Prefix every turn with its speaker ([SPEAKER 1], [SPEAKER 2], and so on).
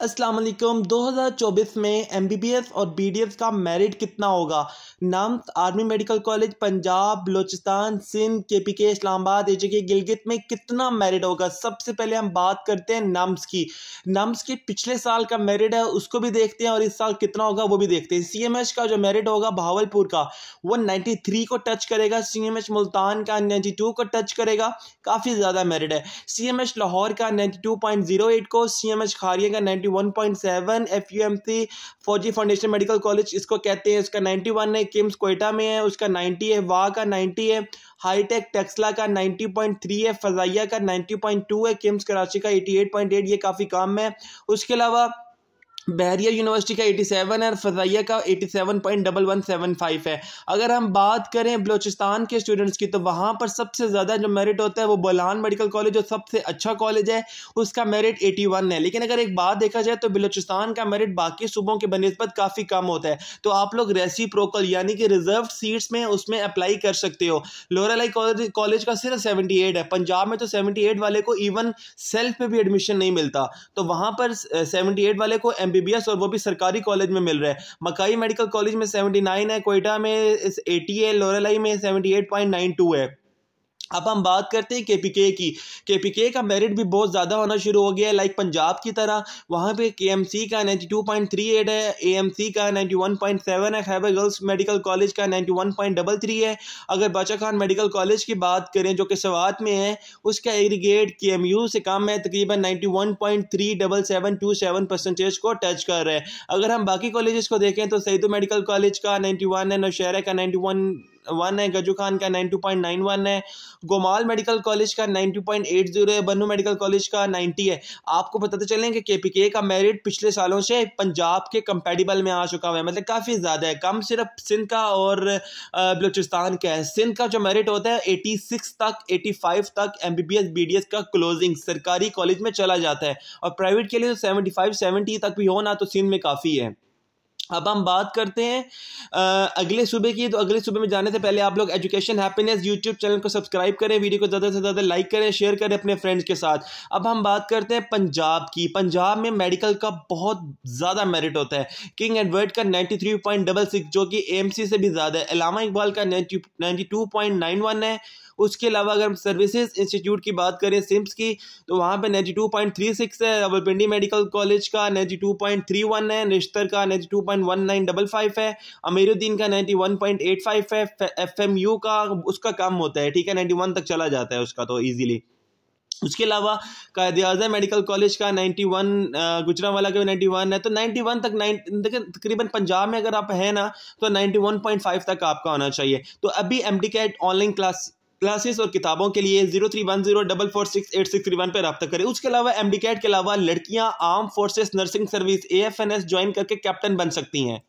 [SPEAKER 1] अस्सलाम वालेकुम 2024 में एमबीबीएस और बीडीएस का मेरिट कितना होगा? नाम army medical college Punjab, Balochistan, Sindh K P K Islamabad H के गिलगित में कितना मेरिट होगा? सबसे पहले हम बात करते हैं नम्स की। नम्स के पिछले साल का मेरिट है, उसको भी देखते हैं और इस साल कितना होगा वो भी देखते हैं। CMH का जो मेरिट होगा भावलपुर का, वो नाइन्टी को टच करेगा। सी मुल्तान का नाइन्टी को टच करेगा। काफ़ी ज़्यादा मेरिट है। सी लाहौर का नाइन्टी को सी एम खारिया का ninety 91.7 F U M C Fauji foundation medical college इसको कहते हैं उसका 91 है किम्स कोयटा में है, उसका 90 है, वाह का 90 है हाईटेक टेक्सला का 90.3 है, फजाइया का 90.2 है किम्स कराची का 88.8 ये काफ़ी कम है। उसके अलावा बहरिया यूनिवर्सिटी का 87 है और फजाइया का 87.1175 है। अगर हम बात करें बलोचिस्तान के स्टूडेंट्स की तो वहाँ पर सबसे ज़्यादा जो मेरिट होता है वो बोलान मेडिकल कॉलेज जो सबसे अच्छा कॉलेज है, उसका मेरिट 81 है। लेकिन अगर एक बात देखा जाए तो बलोचिस्तान का मेरिट बाकी सूबों के बनस्बत काफ़ी कम होता है। तो आप लोग रेसी प्रोकल यानी कि रिज़र्व सीट्स में उसमें अप्लाई कर सकते हो। लोरालाई कॉलेज का सिर्फ़ सेवेंटी है। पंजाब में तो सेवेंटी वाले को इवन सेल्फ में भी एडमिशन नहीं मिलता। तो वहाँ पर सेवेंटी वाले को एम एमबीबीएस और वो भी सरकारी कॉलेज में मिल रहा है। मकाई मेडिकल कॉलेज में सेवेंटी नाइन है, कोयटा में एटी है, लोरेलाई में seventy eight point nine two है। अब हम बात करते हैं केपीके की। केपीके का मेरिट भी बहुत ज़्यादा होना शुरू हो गया है लाइक पंजाब की तरह। वहाँ पे केएमसी का 92.38 है एएमसी का 91.7 है खैबर गर्ल्स मेडिकल कॉलेज का 91.33 है। अगर बाचा खान मेडिकल कॉलेज की बात करें, जो कि सवात में है, उसका एग्रीगेट के एम यू से कम है, तकरीबन ninety one point three double seven two seven percentage को टच कर रहा है। अगर हम बाकी कॉलेज को देखें तो सईदू मेडिकल कॉलेज का नाइन्टी वन है, नौशहरा का नाइन्टी वन है, गजू खान का nine two point nine one है, गोमाल मेडिकल कॉलेज का nine two point eight zero है, बन्नू मेडिकल कॉलेज का नाइन्टी है। आपको बताते चलें कि के पी के का मेरिट पिछले सालों से पंजाब के कंपेटिबल में आ चुका हुआ है मतलब काफ़ी ज़्यादा है। कम सिर्फ़ सिंध का और बलूचिस्तान का है। सिंध का जो मेरिट होता है एटी सिक्स तक एटी फाइव तक M B B S B D S का क्लोजिंग सरकारी कॉलेज में चला जाता है। और प्राइवेट के लिए तो सेवेंटी फाइव सेवेंटी तक भी हो ना तो सिंध में काफ़ी है। अब हम बात करते हैं आ, अगले सूबे की। तो अगले सुबह में जाने से पहले आप लोग एजुकेशन हैप्पीनेस यूट्यूब चैनल को सब्सक्राइब करें वीडियो को ज़्यादा से ज़्यादा लाइक करें शेयर करें अपने फ्रेंड्स के साथ। अब हम बात करते हैं पंजाब की। पंजाब में मेडिकल का बहुत ज़्यादा मेरिट होता है। किंग एडवर्ड का ninety three point double six जो कि ए से भी ज़्यादा है। अलामा इकबाल का ninety ninety two point nine one है। उसके अलावा अगर हम सर्विसेज़ इंस्टीट्यूट की बात करें सिम्स की तो वहाँ पे ninety two point three six है रावलपिंडी मेडिकल कॉलेज का ninety two point three one है, निश्तर का ninety two point one nine double five है, अमीरुद्दीन का ninety one point eight five है एफ़ एम यू का उसका कम होता है, ठीक है नाइन्टी वन तक चला जाता है उसका तो ईजिली उसके अलावा कायद अजम मेडिकल कॉलेज का 91 वन गुजरावाला का भी 91 है तो 91 तक नाइन, देखिए, तकरीबन पंजाब में अगर आप हैं ना तो 91.5 तक आपका होना चाहिए। तो अभी M D cat online class classes और किताबों के लिए zero three one zero double four six eight six three one पर रब्ता करें। उसके अलावा एम के अलावा लड़कियाँ arm forces nursing service A F N S join करके कैप्टन बन सकती हैं।